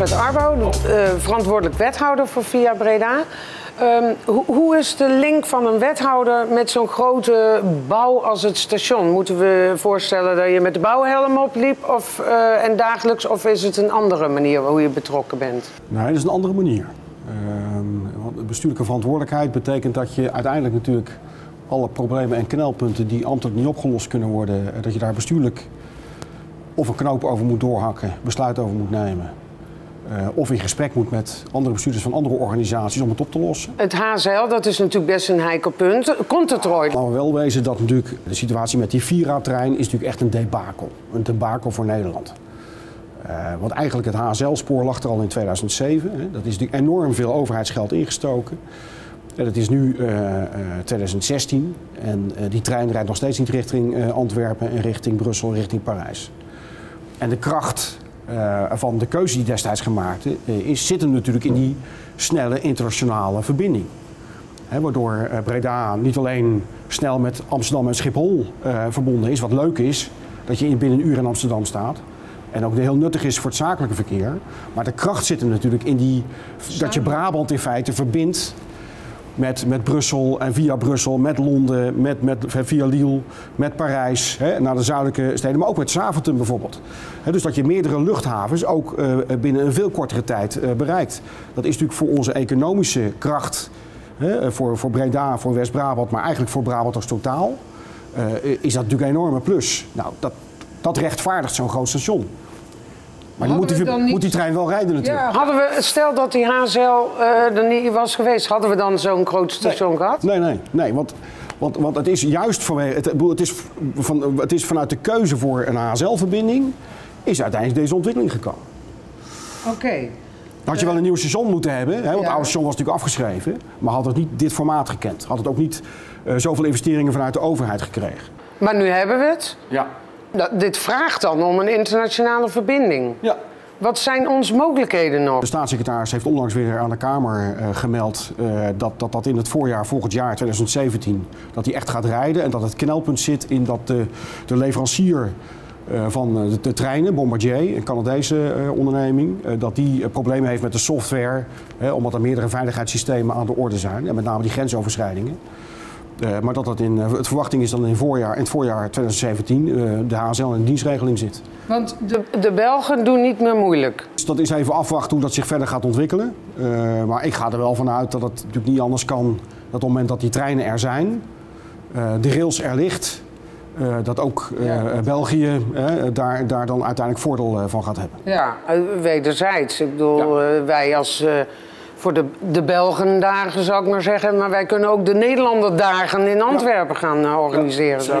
Alfred Arbo, uh, verantwoordelijk wethouder voor Via Breda. Ho hoe is de link van een wethouder met zo'n grote bouw als het station? Moeten we voorstellen dat je met de bouwhelm opliep of, uh, en dagelijks, of is het een andere manier hoe je betrokken bent? Nee, dat is een andere manier. Uh, bestuurlijke verantwoordelijkheid betekent dat je uiteindelijk natuurlijk alle problemen en knelpunten die ambtelijk niet opgelost kunnen worden, dat je daar bestuurlijk of een knoop over moet doorhakken, besluit over moet nemen. Uh, of in gesprek moet met andere bestuurders van andere organisaties om het op te lossen. Het HZL, dat is natuurlijk best een heikel punt. Komt het er ooit? Maar wel wezen dat natuurlijk de situatie met die Vira-trein is natuurlijk echt een debakel. Een debakel voor Nederland. Uh, want eigenlijk het HZL-spoor lag er al in 2007. Hè. Dat is natuurlijk enorm veel overheidsgeld ingestoken. En dat is nu uh, 2016 en die trein rijdt nog steeds niet richting Antwerpen en richting Brussel, richting Parijs. En de kracht uh, van de keuze die destijds gemaakt uh, is, zit hem natuurlijk in die snelle internationale verbinding. He, waardoor uh, Breda niet alleen snel met Amsterdam en Schiphol verbonden is, wat leuk is, dat je binnen een uur in Amsterdam staat. En ook heel nuttig is voor het zakelijke verkeer. Maar de kracht zit hem natuurlijk in die, dat je Brabant in feite verbindt met, met Brussel en via Brussel, met Londen, met, met, via Lille, met Parijs, hè, naar de zuidelijke steden, maar ook met Zaventem bijvoorbeeld. Dus dat je meerdere luchthavens ook uh, binnen een veel kortere tijd bereikt. Dat is natuurlijk voor onze economische kracht, hè, voor, voor Breda, voor West-Brabant, maar eigenlijk voor Brabant als totaal, is dat natuurlijk een enorme plus. Nou, dat, dat rechtvaardigt zo'n groot station. Maar dan moet die, dan niet... moet die, trein wel rijden natuurlijk. Ja, hadden we, stel dat die HZL uh, er niet was geweest, hadden we dan zo'n groot station nee. gehad? Nee, nee, nee. Want, want, want het is juist vanwege. Het, het, is van, het is vanuit de keuze voor een HZL-verbinding. is uiteindelijk deze ontwikkeling gekomen. Oké. Okay. Dan had je wel een nieuw station moeten hebben, hè, want ja. het oude station was natuurlijk afgeschreven. Maar had het niet dit formaat gekend. Had het ook niet uh, zoveel investeringen vanuit de overheid gekregen. Maar nu hebben we het. Ja. Dat, dit vraagt dan om een internationale verbinding. Ja. Wat zijn onze mogelijkheden nog? De staatssecretaris heeft onlangs weer aan de Kamer uh, gemeld uh, dat, dat dat in het voorjaar volgend jaar 2017 dat die echt gaat rijden en dat het knelpunt zit in dat de, de leverancier uh, van de, de, treinen, Bombardier, een Canadese onderneming, dat die problemen heeft met de software, omdat er meerdere veiligheidssystemen aan de orde zijn en met name die grensoverschrijdingen. Uh, maar dat dat in, uh, het verwachting is dat in, voorjaar, in het voorjaar 2017 uh, de HSL in de dienstregeling zit. Want de, de Belgen doen niet meer moeilijk. Dus dat is even afwachten hoe dat zich verder gaat ontwikkelen. maar ik ga er wel vanuit dat het natuurlijk niet anders kan dat op het moment dat die treinen er zijn, de rails er ligt, dat ook ja. België daar, daar dan uiteindelijk voordeel van gaat hebben. Ja, wederzijds. Ik bedoel, ja. wij als voor de, de Belgen dagen zou ik maar zeggen. Maar wij kunnen ook de Nederlander dagen in Antwerpen gaan uh, organiseren. Ja.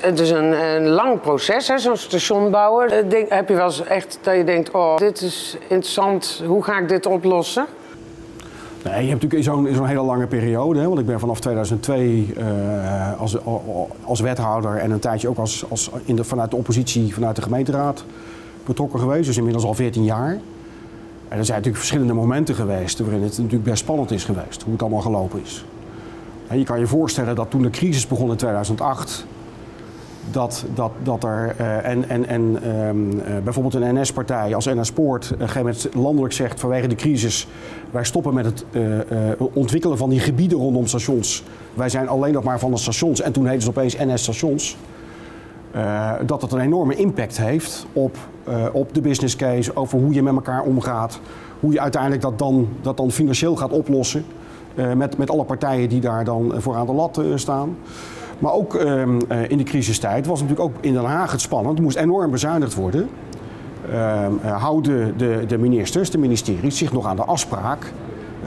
Het is een, een lang proces, zo'n station bouwen. Denk, heb je wel eens echt dat je denkt, oh, dit is interessant. Hoe ga ik dit oplossen? Nee, je hebt natuurlijk zo'n zo hele lange periode. Hè, want ik ben vanaf 2002 uh, als, als wethouder en een tijdje ook als, als in de, vanuit de oppositie, vanuit de gemeenteraad betrokken geweest. Dus inmiddels al 14 jaar. Er zijn natuurlijk verschillende momenten geweest waarin het natuurlijk best spannend is geweest, hoe het allemaal gelopen is. Je kan je voorstellen dat toen de crisis begon in 2008, dat, dat, dat er uh, en, en, en um, uh, bijvoorbeeld een NS-partij als NS Poort uh, een moment landelijk zegt vanwege de crisis, wij stoppen met het ontwikkelen van die gebieden rondom stations. Wij zijn alleen nog maar van de stations en toen heette het opeens NS Stations. Uh, dat het een enorme impact heeft op, uh, op de business case, over hoe je met elkaar omgaat, hoe je uiteindelijk dat dan, dat dan financieel gaat oplossen uh, met, met alle partijen die daar dan voor aan de lat staan. Maar ook ehm, in de crisistijd was natuurlijk ook in Den Haag het spannend. Moest enorm bezuinigd worden. Ehm, houden de, de ministers, de ministeries zich nog aan de afspraak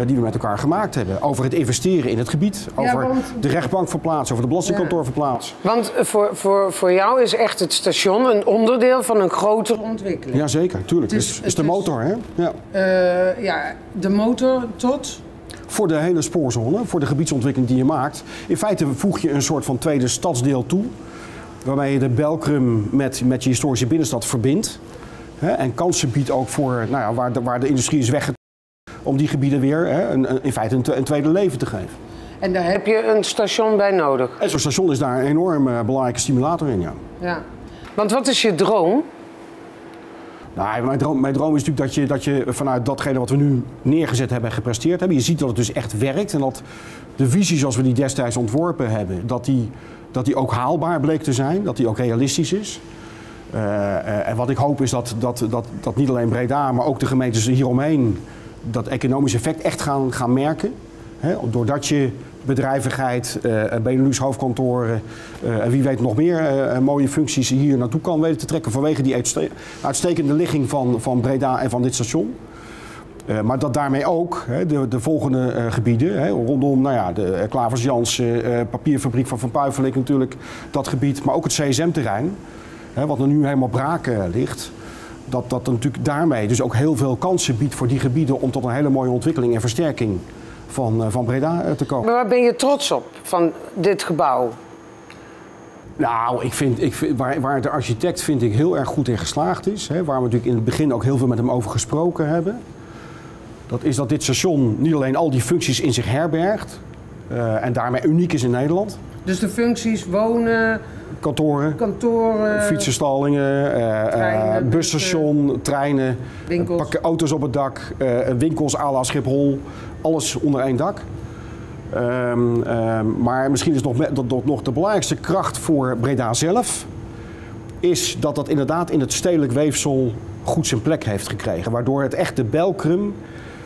die we met elkaar gemaakt hebben. Over het investeren in het gebied, over ja, want... de rechtbank verplaatsen, over de belastingkantoor ja. verplaatsen. Want voor, voor, voor jou is echt het station een onderdeel van een grotere ontwikkeling. Jazeker, tuurlijk. Het is, is, is de motor, hè? Ja. Uh, ja, de motor tot? Voor de hele spoorzone, voor de gebiedsontwikkeling die je maakt. In feite voeg je een soort van tweede stadsdeel toe. Waarmee je de Belkrum met, met je historische binnenstad verbindt. Hè, en kansen biedt ook voor nou ja, waar, de, waar de industrie is weggetrokken om die gebieden weer hè, een, een, in feite een, een, tweede leven te geven. En daar heb je een station bij nodig? En zo'n station is daar een enorm uh, belangrijke stimulator in, ja. ja. Want wat is je droom? Nou, mijn, droom, mijn droom is natuurlijk dat je, dat je vanuit datgene wat we nu neergezet hebben en gepresteerd hebben, je ziet dat het dus echt werkt en dat de visie zoals we die destijds ontworpen hebben, dat die, dat die ook haalbaar bleek te zijn, dat die ook realistisch is. Uh, uh, en wat ik hoop is dat, dat, dat, dat niet alleen Breda, maar ook de gemeentes hieromheen dat economisch effect echt gaan, gaan merken. Hè, doordat je bedrijvigheid, uh, Benelux hoofdkantoren uh, en wie weet nog meer uh, mooie functies hier naartoe kan weten te trekken vanwege die uitstekende ligging van, van Breda en van dit station. maar dat daarmee ook hè, de, de volgende gebieden, hè, rondom nou ja, de Klavers Jans, papierfabriek van Van Puivelik natuurlijk, dat gebied, maar ook het CSM-terrein, wat er nu helemaal braak ligt dat dat natuurlijk daarmee dus ook heel veel kansen biedt voor die gebieden om tot een hele mooie ontwikkeling en versterking van, van Breda te komen. Maar waar ben je trots op van dit gebouw? Nou, ik vind, ik vind, waar, waar de architect vind ik heel erg goed in geslaagd is, hè, waar we natuurlijk in het begin ook heel veel met hem over gesproken hebben, dat is dat dit station niet alleen al die functies in zich herbergt uh, en daarmee uniek is in Nederland. Dus de functies wonen, kantoren, kantoren fietsenstallingen, uh, treinen, busstation, bussen, treinen, winkels. auto's op het dak, uh, winkels à la Schiphol, alles onder één dak. Um, um, maar misschien is nog, dat, nog de belangrijkste kracht voor Breda zelf, is dat dat inderdaad in het stedelijk weefsel goed zijn plek heeft gekregen. Waardoor het echt de Belkrum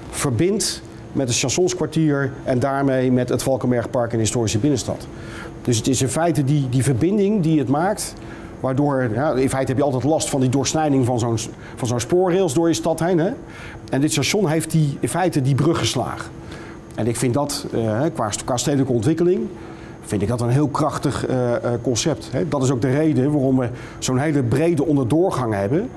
verbindt met het Chansonskwartier en daarmee met het Valkenbergpark en de historische binnenstad. Dus het is in feite die, die verbinding die het maakt. Waardoor, ja, in feite heb je altijd last van die doorsnijding van zo'n, van zo'n spoorrails door je stad heen. Hè? En dit station heeft die, in feite die brug geslagen. En ik vind dat, uh, qua, qua stedelijke ontwikkeling, vind ik dat een heel krachtig uh, concept. Hè? Dat is ook de reden waarom we zo'n hele brede onderdoorgang hebben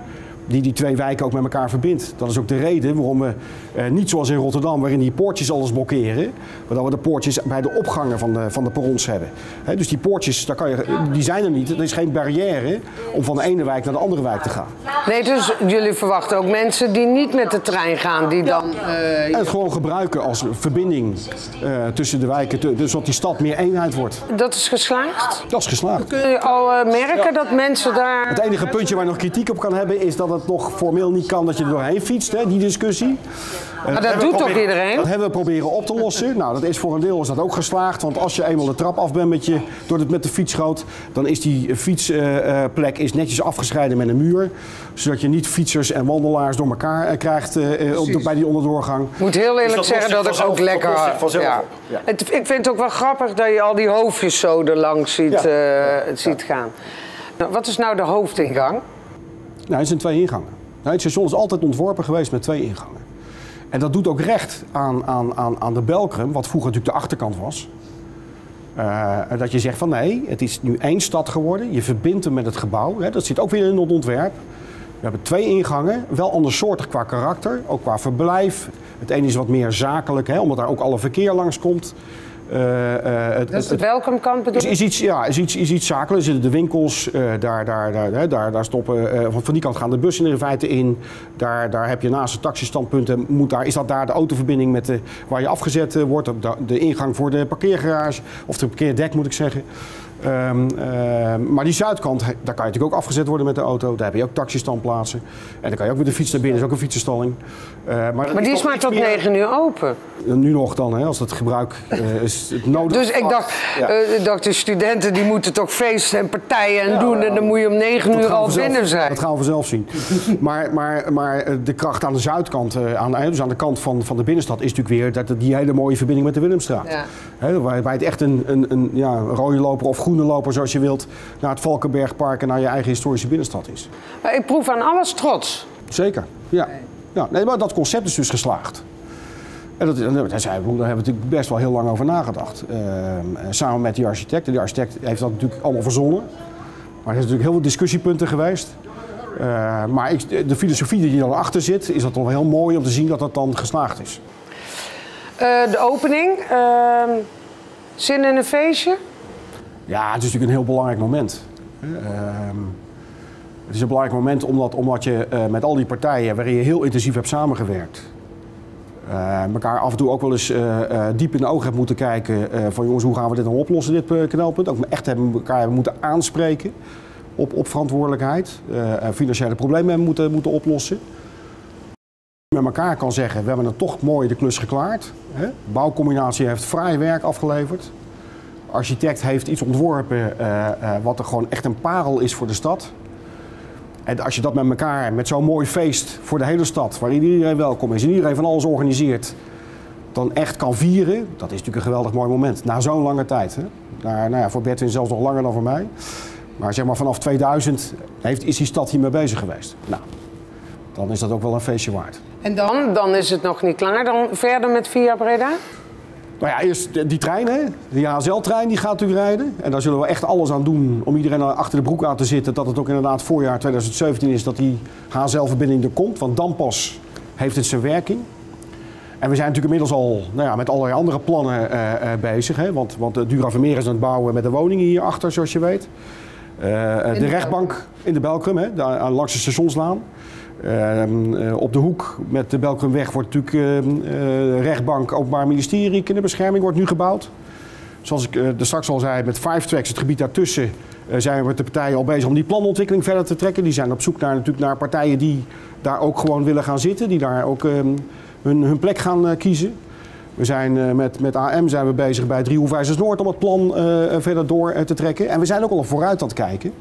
die die twee wijken ook met elkaar verbindt. Dat is ook de reden waarom we eh, niet zoals in Rotterdam, waarin die poortjes alles blokkeren, maar dat we de poortjes bij de opgangen van de, van de perrons hebben. He, dus die poortjes, daar kan je, die zijn er niet. Er is geen barrière om van de ene wijk naar de andere wijk te gaan. Nee, dus jullie verwachten ook mensen die niet met de trein gaan, die dan... Uh, en het gewoon gebruiken als verbinding uh, tussen de wijken, dus dat die stad meer eenheid wordt. Dat is geslaagd? Dat is geslaagd. Kun je al uh, merken ja. dat mensen daar... Het enige puntje waar je nog kritiek op kan hebben is dat het nog formeel niet kan dat je er doorheen fietst, hè, die discussie. Maar dat doet toch iedereen? Dat hebben we proberen op te lossen. Nou, dat is voor een deel is dat ook geslaagd. Want als je eenmaal de trap af bent met, je, door het, met de fietsgoot, dan is die fietsplek uh, is netjes afgescheiden met een muur. Zodat je niet fietsers en wandelaars door elkaar uh, krijgt uh, op, bij die onderdoorgang. Ik moet heel eerlijk dus zeggen dat ik ook lekker... Ja. Ja. Het, ik vind het ook wel grappig dat je al die hoofdjes zo er langs ziet, ja. ziet gaan. Nou, wat is nou de hoofdingang? Nou, het zijn twee ingangen. Het station is altijd ontworpen geweest met twee ingangen. En dat doet ook recht aan, aan, aan, aan de Belkrum, wat vroeger natuurlijk de achterkant was. Uh, dat je zegt van nee, het is nu één stad geworden. Je verbindt hem met het gebouw. Hè, dat zit ook weer in het ontwerp. We hebben twee ingangen, wel andersoortig qua karakter, ook qua verblijf. Het ene is wat meer zakelijk, hè, omdat daar ook alle verkeer langs komt. Uh, uh, het, dat is de welkomkant bedoel je? Is, is iets, ja, is iets, is iets zakelijk. Er zitten de winkels, uh, daar, daar, daar, daar, daar stoppen, van, van die kant gaan de bussen in feite in. Daar, daar heb je naast het taxistandpunt, moet daar, is dat daar de autoverbinding met de, waar je afgezet wordt. De, de ingang voor de parkeergarage, of de parkeerdek moet ik zeggen. Um, uh, maar die zuidkant, daar kan je natuurlijk ook afgezet worden met de auto. Daar heb je ook taxistandplaatsen. En dan kan je ook met de fiets naar binnen, is ook een fietsenstalling. Uh, maar, maar die is maar tot 9 uur open. Nu nog dan, hè, als het gebruik uh, is het nodig Dus ik dacht, ja. ik dacht, de studenten die moeten toch feesten en partijen en ja, doen. En dan moet je om 9 uur al binnen zijn. Dat gaan we zelf zien. maar, maar, maar de kracht aan de zuidkant, aan, dus aan de kant van, van de binnenstad, is natuurlijk weer dat die hele mooie verbinding met de Willemstraat. Ja. Hè, waar, waar het echt een, een, een ja, rode loper of zoals je wilt, naar het Valkenbergpark en naar je eigen historische binnenstad is. Ik proef aan alles trots. Zeker, ja. ja nee, maar dat concept is dus geslaagd. En dat, daar, daar hebben we natuurlijk best wel heel lang over nagedacht. Uh, samen met die architect. En die architect heeft dat natuurlijk allemaal verzonnen. Maar er zijn natuurlijk heel veel discussiepunten geweest. Uh, maar ik, de filosofie die er achter zit, is dat toch heel mooi om te zien dat dat dan geslaagd is. Uh, de opening. Ehm, zin in een feestje? Ja, het is natuurlijk een heel belangrijk moment. Uh, het is een belangrijk moment omdat, omdat je uh, met al die partijen waarin je heel intensief hebt samengewerkt, uh, elkaar af en toe ook wel eens diep in de ogen hebt moeten kijken van jongens, hoe gaan we dit nou oplossen, dit knelpunt. Ook echt hebben elkaar hebben moeten aanspreken op, op verantwoordelijkheid. financiële problemen moeten, moeten oplossen. Met elkaar kan zeggen, we hebben het toch mooi de klus geklaard. Hè? Bouwcombinatie heeft vrij werk afgeleverd. Architect heeft iets ontworpen wat er gewoon echt een parel is voor de stad. En als je dat met elkaar, met zo'n mooi feest voor de hele stad, waarin iedereen welkom is en iedereen van alles organiseert, dan echt kan vieren, dat is natuurlijk een geweldig mooi moment. Na zo'n lange tijd. Hè? nou ja, voor Bertwin zelfs nog langer dan voor mij. Maar zeg maar vanaf 2000 heeft, is die stad hiermee bezig geweest. Nou, dan is dat ook wel een feestje waard. En dan? Dan is het nog niet klaar. Dan verder met Via Breda? Nou ja, eerst die trein, hè? Die HSL-trein die gaat natuurlijk rijden. En daar zullen we echt alles aan doen om iedereen achter de broek aan te zitten. Dat het ook inderdaad voorjaar 2017 is dat die HSL-verbinding er komt. Want dan pas heeft het zijn werking. En we zijn natuurlijk inmiddels al nou ja, met allerlei andere plannen uh, uh, bezig. Hè? Want, want de Dura Vermeer is aan het bouwen met de woningen hierachter, zoals je weet. De, rechtbank in de Belkrum, hè? De, langs de stationslaan. Ehm, op de hoek met de Belkrumweg wordt natuurlijk uh, rechtbank, openbaar ministerie, kinderbescherming wordt nu gebouwd. Zoals ik er straks al zei, met Five Tracks, het gebied daartussen, zijn we met de partijen al bezig om die planontwikkeling verder te trekken. Die zijn op zoek naar, natuurlijk naar partijen die daar ook gewoon willen gaan zitten, die daar ook ehm, hun, hun plek gaan kiezen. We zijn met, met AM zijn we bezig bij Driehoefijzers Noord om het plan verder door te trekken. En we zijn ook al vooruit aan het kijken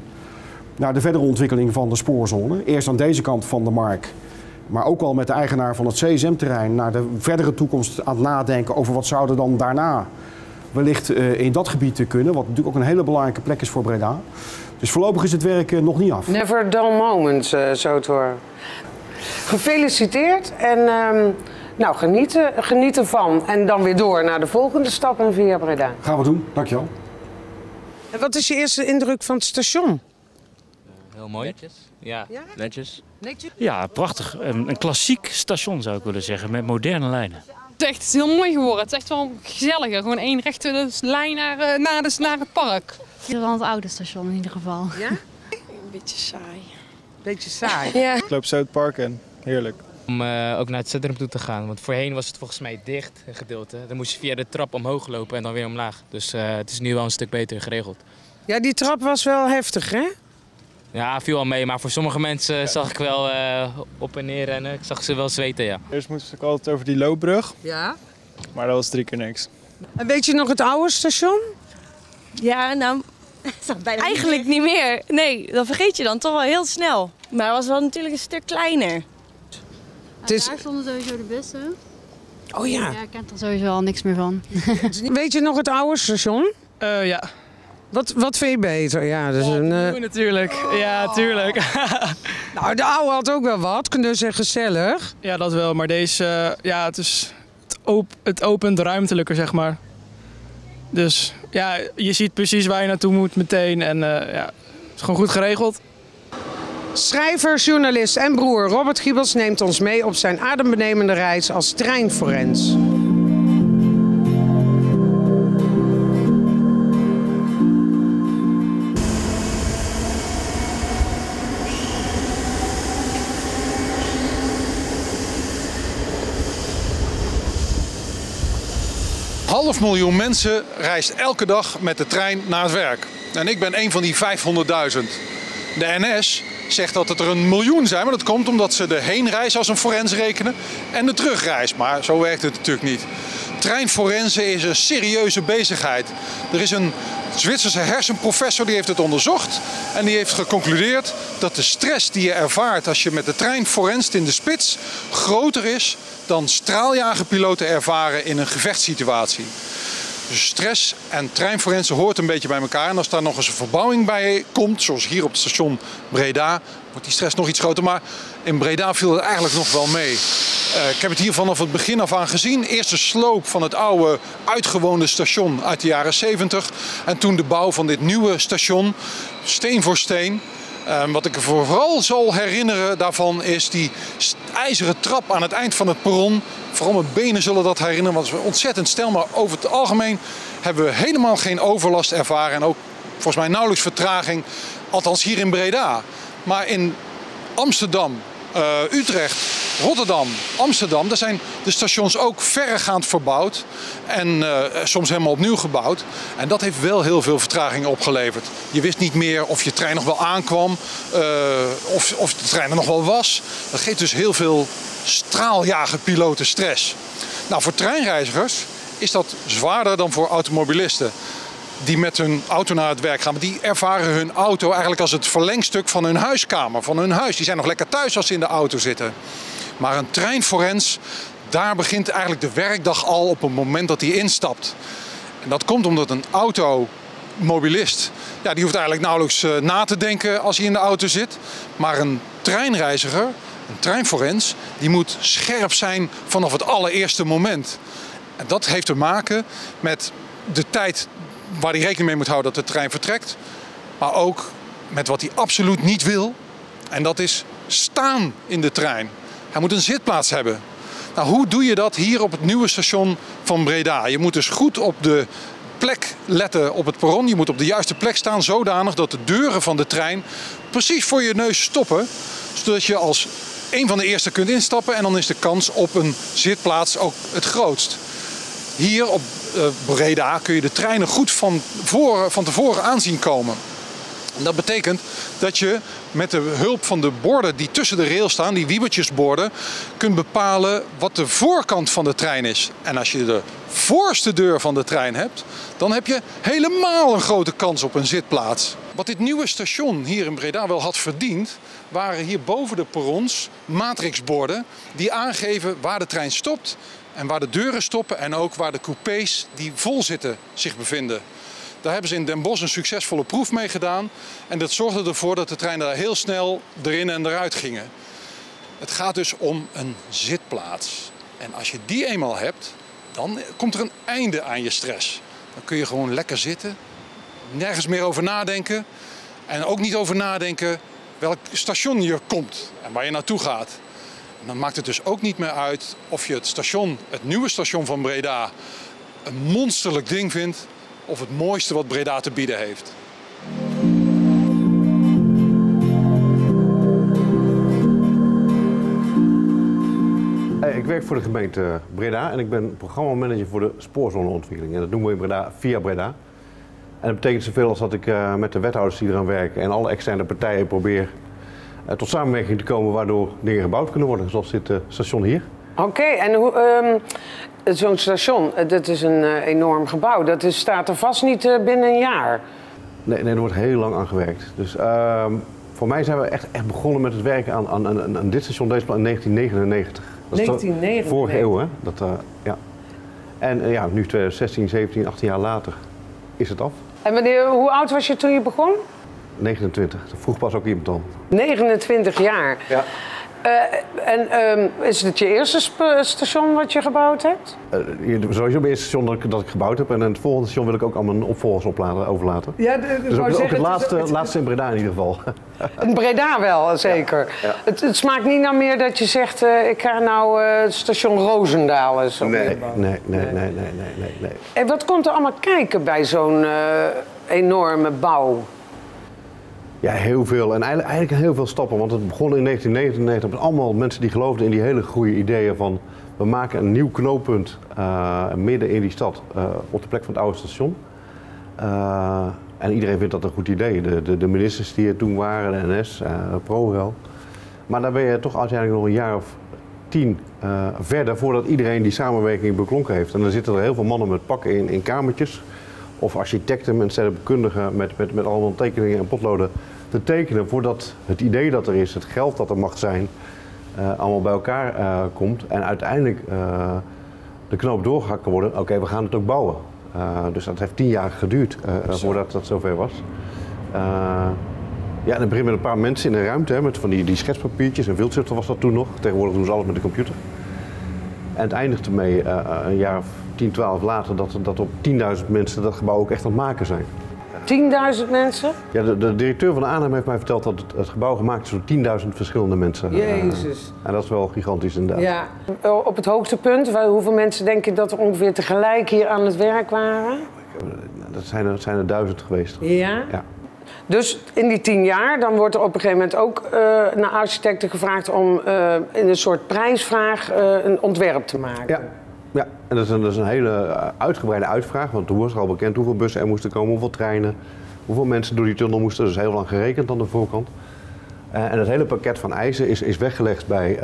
naar de verdere ontwikkeling van de spoorzone. Eerst aan deze kant van de markt, maar ook al met de eigenaar van het CSM-terrein naar de verdere toekomst aan het nadenken over wat zouden dan daarna wellicht in dat gebied te kunnen. Wat natuurlijk ook een hele belangrijke plek is voor Breda. Dus voorlopig is het werk nog niet af. Never dull moments, zo te horen. Gefeliciteerd en um, nou, genieten, genieten van. En dan weer door naar de volgende stap in Via Breda. Gaan we doen, dankjewel. En wat is je eerste indruk van het station? Heel mooi. Netjes. Ja, ja? netjes. netjes. Ja, prachtig. Een, een, klassiek station zou ik willen zeggen, met moderne lijnen. Het is echt heel mooi geworden. Het is echt wel gezelliger. Gewoon één rechte lijn naar, uh, naar, de, naar het park. Het is wel het oude station in ieder geval. Ja? Een beetje saai. Beetje saai. ja. Ik loop zo het park in. Heerlijk. Om uh, ook naar het centrum toe te gaan. Want voorheen was het volgens mij dicht, een gedeelte. Dan moest je via de trap omhoog lopen en dan weer omlaag. Dus uh, het is nu wel een stuk beter geregeld. Ja, die trap was wel heftig, hè? Ja, viel al mee. Maar voor sommige mensen ja. zag ik wel uh, op en neer rennen. Ik zag ze wel zweten, ja. Eerst moest ik altijd over die loopbrug. Ja. Maar dat was drie keer niks. En weet je nog het oude station? Ja, nou, eigenlijk niet meer. Nee, dat vergeet je dan toch wel heel snel. Maar het was wel natuurlijk een stuk kleiner. Het is... Daar stonden sowieso de bussen. Oh ja. Ja, ik ken er sowieso al niks meer van. Weet je nog het oude station? Uh, ja. Wat, wat vind je beter? Ja, dus ja, een, uh... natuurlijk. Ja, tuurlijk. nou, de oude had ook wel wat. Knus en gezellig. Ja, dat wel. Maar deze, uh, ja, het is het, op, het opent ruimtelijker, zeg maar. Dus ja, je ziet precies waar je naartoe moet meteen. En ja, het is gewoon goed geregeld. Schrijver, journalist en broer Robert Giebels neemt ons mee op zijn adembenemende reis als treinforens. Half miljoen mensen reist elke dag met de trein naar het werk. En ik ben een van die 500.000. De NS zegt dat het er een miljoen zijn. Maar dat komt omdat ze de heenreis als een forens rekenen en de terugreis. Maar zo werkt het natuurlijk niet. Treinforensen is een serieuze bezigheid. Er is een Zwitserse hersenprofessor die heeft het onderzocht. En die heeft geconcludeerd dat de stress die je ervaart als je met de trein forenst in de spits groter is dan straaljagerpiloten ervaren in een gevechtssituatie. Dus stress en treinforensen hoort een beetje bij elkaar. En als daar nog eens een verbouwing bij komt, zoals hier op het station Breda, wordt die stress nog iets groter. Maar in Breda viel het eigenlijk nog wel mee. Uh, ik heb het hier vanaf het begin af aan gezien. Eerst de sloop van het oude uitgewoonde station uit de jaren 70. En toen de bouw van dit nieuwe station, steen voor steen. Uh, wat ik vooral zal herinneren daarvan is die ijzeren trap aan het eind van het perron. Vooral mijn benen zullen dat herinneren, want het is ontzettend stel. Maar over het algemeen hebben we helemaal geen overlast ervaren. En ook volgens mij nauwelijks vertraging. Althans hier in Breda. Maar in Amsterdam, uh, Utrecht Rotterdam, Amsterdam, daar zijn de stations ook verregaand verbouwd. En eh, soms helemaal opnieuw gebouwd. En dat heeft wel heel veel vertraging opgeleverd. Je wist niet meer of je trein nog wel aankwam, eh, of, of de trein er nog wel was. Dat geeft dus heel veel straaljagerpiloten stress. Nou, voor treinreizigers is dat zwaarder dan voor automobilisten die met hun auto naar het werk gaan. Maar die ervaren hun auto eigenlijk als het verlengstuk van hun huiskamer, van hun huis. Die zijn nog lekker thuis als ze in de auto zitten. Maar een treinforens, daar begint eigenlijk de werkdag al op het moment dat hij instapt. En dat komt omdat een automobilist, ja, die hoeft eigenlijk nauwelijks eh, na te denken als hij in de auto zit. Maar een treinreiziger, een treinforens, die moet scherp zijn vanaf het allereerste moment. En dat heeft te maken met de tijd waar hij rekening mee moet houden dat de trein vertrekt. Maar ook met wat hij absoluut niet wil. En dat is staan in de trein. Hij moet een zitplaats hebben. Nou, hoe doe je dat hier op het nieuwe station van Breda? Je moet dus goed op de plek letten op het perron. Je moet op de juiste plek staan, zodanig dat de deuren van de trein precies voor je neus stoppen. Zodat je als een van de eerste kunt instappen en dan is de kans op een zitplaats ook het grootst. Hier op Breda kun je de treinen goed van, voor, van tevoren aanzien komen. En dat betekent dat je met de hulp van de borden die tussen de rails staan, die wiebertjesborden, kunt bepalen wat de voorkant van de trein is. En als je de voorste deur van de trein hebt, dan heb je helemaal een grote kans op een zitplaats. Wat dit nieuwe station hier in Breda wel had verdiend, waren hier boven de perrons matrixborden die aangeven waar de trein stopt en waar de deuren stoppen en ook waar de coupés die vol zitten zich bevinden. Daar hebben ze in Den Bosch een succesvolle proef mee gedaan. En dat zorgde ervoor dat de treinen daar heel snel erin en eruit gingen. Het gaat dus om een zitplaats. En als je die eenmaal hebt, dan komt er een einde aan je stress. Dan kun je gewoon lekker zitten, nergens meer over nadenken. En ook niet over nadenken welk station je komt en waar je naartoe gaat. Dan maakt het dus ook niet meer uit of je het station, het nieuwe station van Breda, een monsterlijk ding vindt of het mooiste wat Breda te bieden heeft. Ik werk voor de gemeente Breda en ik ben programmamanager voor de spoorzoneontwikkeling. En dat doen we in Breda via Breda. En dat betekent zoveel als dat ik uh, met de wethouders die eraan werken en alle externe partijen probeer tot samenwerking te komen waardoor dingen gebouwd kunnen worden, zoals dit uh, station hier. Oké, en hoe, um, zo'n station, dat is een enorm gebouw. Dat is, staat er vast niet binnen een jaar. Nee, nee, er wordt heel lang aan gewerkt. Dus uh, voor mij zijn we echt, echt begonnen met het werken aan, aan, aan, aan dit station, deze plan in 1999. Dat 1999? vorige eeuw, hè? Dat, ja. En ja, nu 2016, 17, 18 jaar later is het af. En wanneer, hoe oud was je toen je begon? 29. Dat vroeg pas ook iemand al. 29 jaar? Ja. Uh, en um, is het je eerste station wat je gebouwd hebt? Uh, sowieso het eerste station dat ik, dat ik, gebouwd heb. En het volgende station wil ik ook aan mijn opvolgers opladen, overlaten. Ja, de, dus ook, zeggen, ook het, laatste, het, laatste in Breda in ieder geval. In Breda wel, zeker. Ja, ja. Het, het, smaakt niet naar meer dat je zegt, uh, ik ga nou station Roosendaal eens nee, nee, nee, nee, nee, nee, nee, nee. En wat komt er allemaal kijken bij zo'n enorme bouw? Ja, heel veel. En eigenlijk, eigenlijk heel veel stappen. Want het begon in 1999 met allemaal mensen die geloofden in die hele goede ideeën van... we maken een nieuw knooppunt uh, midden in die stad uh, op de plek van het oude station. Uh, en iedereen vindt dat een goed idee. De, de, de ministers die er toen waren, de NS, ProRail. Maar dan ben je toch uiteindelijk nog een jaar of tien verder voordat iedereen die samenwerking beklonken heeft. En dan zitten er heel veel mannen met pakken in, in kamertjes of architecten en stedenbekundigen met, met, met allemaal tekeningen en potloden te tekenen voordat het idee dat er is, het geld dat er mag zijn, uh, allemaal bij elkaar uh, komt en uiteindelijk uh, de knoop doorgehakt kan worden. Oké, okay, we gaan het ook bouwen. dus dat heeft tien jaar geduurd voordat dat zover was. ja, en dan begin met een paar mensen in een ruimte, hè, met van die, die schetspapiertjes en wildschriften was dat toen nog. Tegenwoordig doen ze alles met de computer. En het eindigt ermee een jaar of 10, 12 later dat, dat op 10.000 mensen dat gebouw ook echt aan het maken zijn. 10.000 mensen? Ja, de, de, directeur van de aannemer heeft mij verteld dat het, het gebouw gemaakt is door 10.000 verschillende mensen. Jezus. Uh, en dat is wel gigantisch inderdaad. Ja. Op het hoogtepunt, hoeveel mensen denk je dat er ongeveer tegelijk hier aan het werk waren? Dat zijn er, dat zijn er duizend geweest. Ja? Ja. Dus in die tien jaar, dan wordt er op een gegeven moment ook eh, naar architecten gevraagd om eh, in een soort prijsvraag eh, een ontwerp te maken. Ja, ja. en dat is, een, dat is een hele uitgebreide uitvraag, want toen was er al bekend hoeveel bussen er moesten komen, hoeveel treinen, hoeveel mensen door die tunnel moesten. Dus heel lang gerekend aan de voorkant. En het hele pakket van eisen is, is weggelegd bij,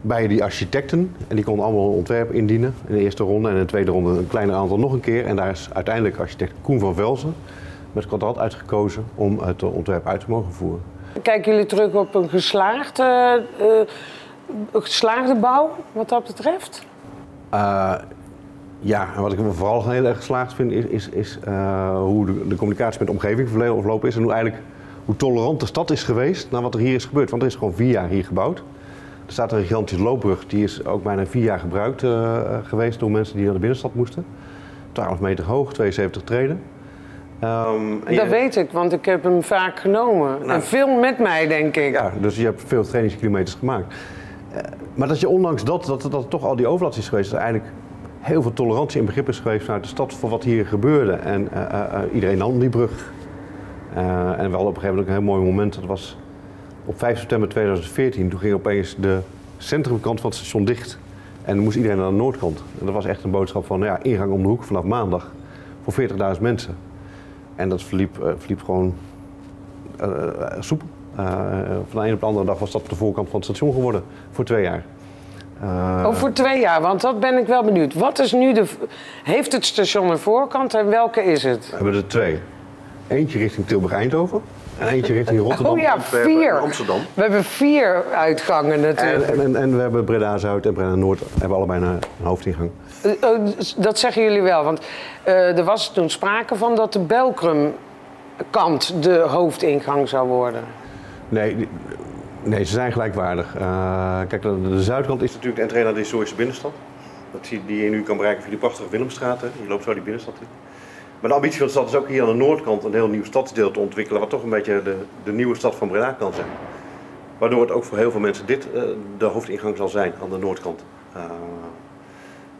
bij die architecten. En die konden allemaal een ontwerp indienen in de eerste ronde en in de tweede ronde een kleiner aantal nog een keer. En daar is uiteindelijk architect Koen van Velzen met kwadraat uitgekozen om het ontwerp uit te mogen voeren. Kijken jullie terug op een geslaagde, eh, geslaagde bouw wat dat betreft? Uh, ja, en wat ik vooral heel erg geslaagd vind, is, is, is uh, hoe de, de, communicatie met de omgeving verlopen is. En hoe eigenlijk hoe tolerant de stad is geweest naar wat er hier is gebeurd. Want er is gewoon vier jaar hier gebouwd. Er staat een gigantische loopbrug, die is ook bijna vier jaar gebruikt uh, geweest door mensen die naar de binnenstad moesten. 12 meter hoog, 72 treden. Um, dat je... weet ik, want ik heb hem vaak genomen. Nou, en veel met mij, denk ik. Ja, dus je hebt veel trainingskilometers gemaakt. Uh, maar dat je ondanks dat, dat, dat er toch al die overlast is geweest, dat er eigenlijk heel veel tolerantie en begrip is geweest vanuit de stad voor wat hier gebeurde. En uh, uh, iedereen nam die brug. en wel op een gegeven moment een heel mooi moment. Dat was op 5 september 2014. Toen ging opeens de centrumkant van het station dicht. En dan moest iedereen naar de noordkant. En dat was echt een boodschap van ja, ingang om de hoek vanaf maandag voor 40.000 mensen. En dat verliep, uh, verliep gewoon uh, soepel. Uh, van de een op de andere dag was dat de voorkant van het station geworden voor twee jaar. oh, voor twee jaar, want dat ben ik wel benieuwd. Wat is nu de. Heeft het station een voorkant en welke is het? We hebben er twee. Eentje richting Tilburg-Eindhoven en eentje richting Rotterdam oh, ja, vier. en Amsterdam. We hebben vier uitgangen natuurlijk. En, en, en we hebben Breda-Zuid en Breda-Noord hebben allebei een, een hoofdingang. Uh, dat zeggen jullie wel, want uh, er was toen sprake van dat de Belkrum kant de hoofdingang zou worden. Nee, nee ze zijn gelijkwaardig. Uh, kijk, de, de, zuidkant is natuurlijk de entree naar de historische binnenstad. Dat zie, die je nu kan bereiken via die prachtige Willemstraat. Hè. Je loopt zo die binnenstad in. Maar de ambitie van de stad is ook hier aan de noordkant een heel nieuw stadsdeel te ontwikkelen, wat toch een beetje de, de nieuwe stad van Breda kan zijn. Waardoor het ook voor heel veel mensen dit uh, de hoofdingang zal zijn aan de noordkant. Uh,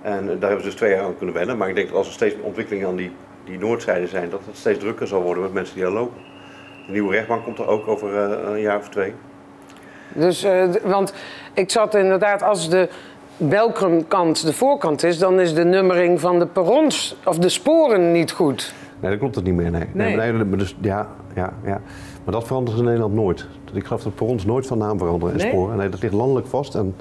en daar hebben ze dus twee jaar aan kunnen wennen. Maar ik denk dat als er steeds ontwikkelingen aan die, die noordzijde zijn, dat het steeds drukker zal worden met mensen die daar lopen. De nieuwe rechtbank komt er ook over uh, een jaar of twee. Dus, want ik zat inderdaad, als de Belkrumkant de voorkant is, dan is de nummering van de perrons of de sporen niet goed. Nee, dat klopt het niet meer. Nee. Nee. nee, nee dus, ja, ja, ja. Maar dat verandert in Nederland nooit. Ik geloof dat perrons nooit van naam veranderen en Nee? sporen. Nee, dat ligt landelijk vast en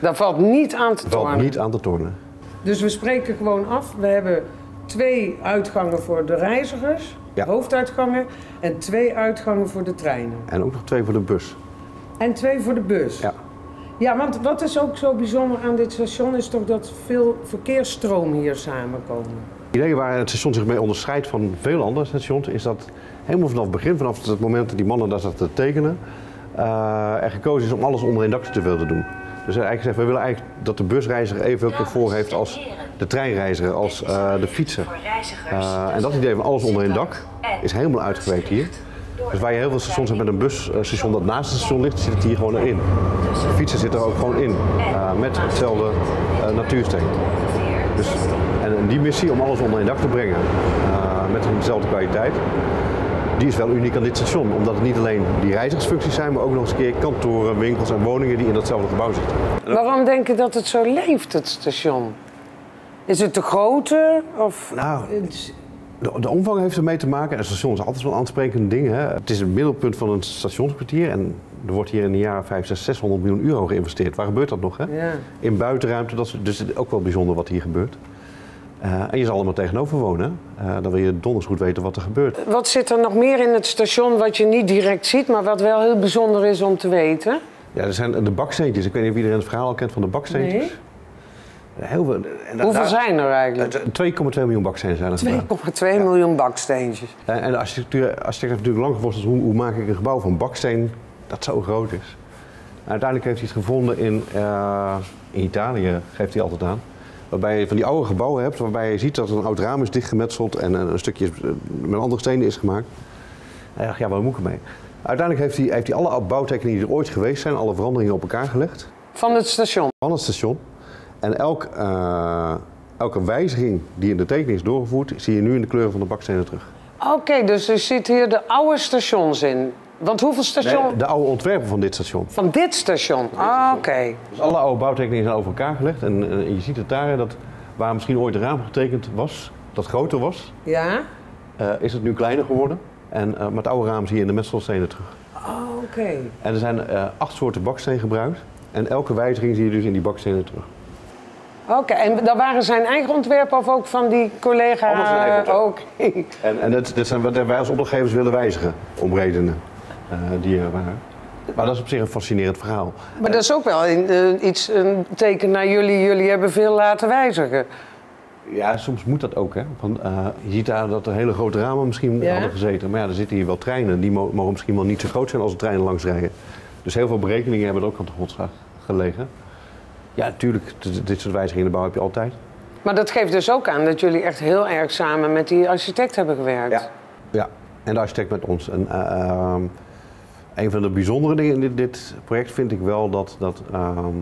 Daar valt niet aan te valt tornen. niet aan te tornen. Dus we spreken gewoon af. We hebben twee uitgangen voor de reizigers, Ja. hoofduitgangen, en twee uitgangen voor de treinen. En ook nog twee voor de bus. En twee voor de bus. Ja. Ja, want wat is ook zo bijzonder aan dit station is toch dat veel verkeersstroom hier samenkomen. Het idee waar het station zich mee onderscheidt van veel andere stations is dat helemaal vanaf het begin, vanaf het moment dat die mannen daar zaten te tekenen, uh, er gekozen is om alles onder één dak te willen doen. Dus eigenlijk gezegd, we willen eigenlijk dat de busreiziger evenveel comfort heeft als de treinreiziger, als uh, de fietser. Uh, en dat idee van alles onder één dak is helemaal uitgewerkt hier. Dus waar je heel veel stations hebt met een busstation dat naast het station ligt, zit het hier gewoon erin. De fietser zit er ook gewoon in, uh, met hetzelfde uh, natuursteen. Dus, en, die missie om alles onder één dak te brengen, uh, met dezelfde kwaliteit, die is wel uniek aan dit station. Omdat het niet alleen die reizigersfuncties zijn, maar ook nog eens een keer kantoren, winkels en woningen die in datzelfde gebouw zitten. Waarom denk je dat het zo leeft, het station? Is het te grote? Of... Nou, de, de, omvang heeft ermee te maken. En het station is altijd wel een aansprekend ding. Hè. Het is het middelpunt van een stationskwartier. En er wordt hier in de jaren 5, 6, 600 miljoen euro geïnvesteerd. Waar gebeurt dat nog? Hè? Ja. In buitenruimte. Dat is, dus het is ook wel bijzonder wat hier gebeurt. Uh, en je zal allemaal tegenover wonen. Uh, dan wil je donders goed weten wat er gebeurt. Wat zit er nog meer in het station wat je niet direct ziet, maar wat wel heel bijzonder is om te weten? Ja, er zijn de baksteentjes. Ik weet niet of iedereen het verhaal al kent van de baksteentjes. Nee. Heel veel. En Hoeveel zijn er eigenlijk? 2,2 miljoen bakstenen zijn er. 2,2 miljoen baksteentjes. En, en de architectuur, architect heeft natuurlijk lang geworsteld hoe, hoe maak ik een gebouw van baksteen dat zo groot is. En uiteindelijk heeft hij het gevonden in, uh, in Italië, geeft hij altijd aan. Waarbij je van die oude gebouwen hebt, waarbij je ziet dat een oud raam is dichtgemetseld en een stukje met andere stenen is gemaakt. En hij dacht, ja, waar moet ik ermee? Uiteindelijk heeft hij, heeft hij alle bouwtekeningen die er ooit geweest zijn, alle veranderingen op elkaar gelegd. Van het station? Van het station. En elk, uh, elke wijziging die in de tekening is doorgevoerd, zie je nu in de kleuren van de bakstenen terug. Oké, dus er zitten hier de oude stations in. Want hoeveel stations? Nee, de oude ontwerpen van dit station. Van dit station? Ah, oké. Dus alle oude bouwtekeningen zijn over elkaar gelegd. En, eh, je ziet het daar, dat waar misschien ooit een raam getekend was, dat groter was, Ja? eh, is het nu kleiner geworden. En uh, met oude raam zie je in de metselstenen terug. Oh, oké. En er zijn eh, acht soorten baksteen gebruikt. En elke wijziging zie je dus in die bakstenen terug. Oké, en dat waren zijn eigen ontwerpen of ook van die collega? Allemaal zijn eigen. En, en dat, dat zijn wat wij als opdrachtgevers willen wijzigen, om redenen eh, die er waren. Maar dat is op zich een fascinerend verhaal. Maar dat is ook wel een, eh, iets, een teken naar jullie. Jullie hebben veel laten wijzigen. Ja, soms moet dat ook. Hè? Want, eh, je ziet daar dat er hele grote ramen misschien Ja. hadden gezeten. Maar ja, er zitten hier wel treinen. Die mo- mogen misschien wel niet zo groot zijn als de treinen langs rijden. Dus heel veel berekeningen hebben er ook aan de grond gelegen. Ja, natuurlijk, dit soort wijzigingen in de bouw heb je altijd. Maar dat geeft dus ook aan dat jullie echt heel erg samen met die architect hebben gewerkt. Ja. Ja, en de architect met ons. En, eh, ehm, een van de bijzondere dingen in dit, dit project vind ik wel dat, dat ehm,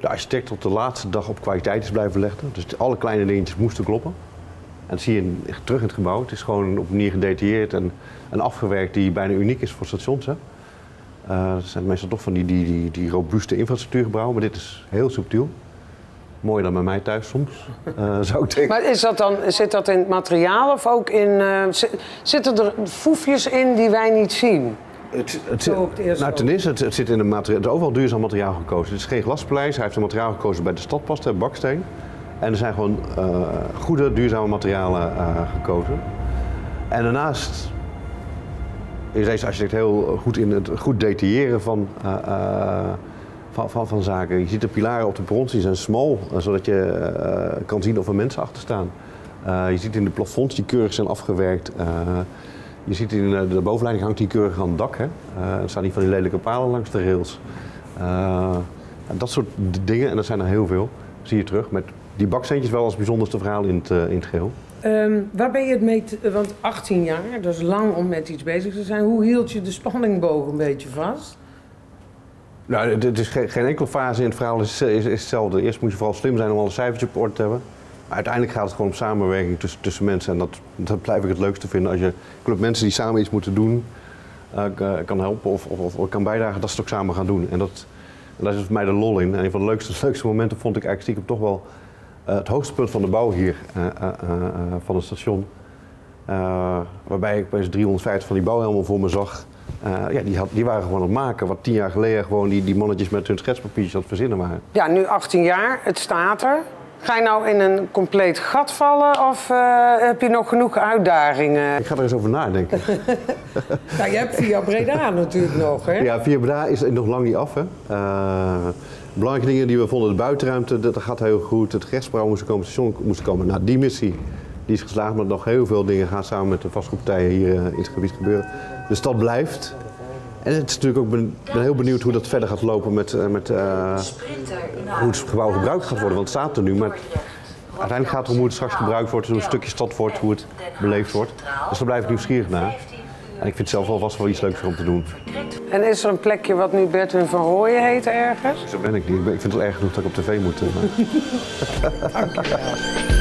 de architect tot de laatste dag op kwaliteit is blijven letten. Dus alle kleine dingetjes moesten kloppen. En dat zie je in- terug in het gebouw. Het is gewoon op een manier gedetailleerd en, en afgewerkt die bijna uniek is voor stations. Hè. Eh, het zijn meestal toch van die, die, die, die robuuste infrastructuurgebouwen, maar dit is heel subtiel. Mooier dan bij mij thuis soms, eh, zou ik denken. Maar is dat dan, zit dat in het materiaal of ook in... eh, zi- zitten er foefjes in die wij niet zien? Het, het, nou, ten eerste, het, het zit in een materiaal, het is overal duurzaam materiaal gekozen. Het is geen glaspaleis, hij heeft een materiaal gekozen bij de stad past, hè, baksteen. En er zijn gewoon goede, duurzame materialen gekozen. En daarnaast deze architect heel goed in het goed detailleren van, eh, eh, van, van, van zaken. Je ziet de pilaren op de perrons, die zijn smal, eh, zodat je kan zien of er mensen achter staan. Je ziet in de plafonds die keurig zijn afgewerkt. Je ziet in de bovenleiding hangt die keurig aan het dak. Hè? Er staan niet van die lelijke palen langs de rails. Dat soort dingen, en dat zijn er heel veel, zie je terug. Met die baksteentjes wel als bijzonderste verhaal in het, in het geheel. Ehm, waar ben je het mee, want 18 jaar, dat is lang om met iets bezig te zijn. Hoe hield je de spanningboog een beetje vast? Nou, het- is geen, geen enkele fase in het verhaal is, is, is hetzelfde. Eerst moet je vooral slim zijn om alle cijfertjes op orde te hebben. Maar uiteindelijk gaat het gewoon om samenwerking tussen, tussen mensen. En dat, dat blijf ik het leukste vinden. Als je club mensen die samen iets moeten doen, eh, k- kan helpen of, of, of kan bijdragen, dat ze het ook samen gaan doen. En dat, en daar zit voor mij de lol in. En een van de leukste, leukste momenten vond ik eigenlijk stiekem toch wel eh, het hoogste punt van de bouw hier, eh, eh, eh, eh, van het station. Eh, waarbij ik opeens 350 van die bouwhelmen voor me zag. Eh, ja, die, had, die waren gewoon aan het maken. Wat tien jaar geleden gewoon die, die mannetjes met hun schetspapiertjes aan het verzinnen waren. Ja, nu 18 jaar, het staat er. Ga je nou in een compleet gat vallen of eh, heb je nog genoeg uitdagingen? Ik ga er eens over nadenken. Nou, je hebt via Breda natuurlijk nog, hè? ja, via Breda is het nog lang niet af. Hè. Eh, belangrijke dingen die we vonden, de buitenruimte, dat gaat heel goed. Het rechtsbouw moest komen, het station moest komen. Nou, die missie die is geslaagd, maar nog heel veel dingen gaan samen met de vastgoedpartijen hier eh, in het gebied gebeuren. Dus dat blijft. En het is natuurlijk ook, ben, ben heel benieuwd hoe dat verder gaat lopen met, eh, met eh, hoe het gebouw gebruikt gaat worden. Want het staat er nu, maar uiteindelijk gaat het om hoe het straks gebruikt wordt, hoe een stukje stad wordt, hoe het beleefd wordt. Dus daar blijf ik nieuwsgierig naar. En ik vind het zelf wel vast wel iets leuks om te doen. En is er een plekje wat nu Bertwin van Rooyen heet ergens? Zo ben ik niet. Ik vind het wel erg genoeg dat ik op tv moet. Dankjewel.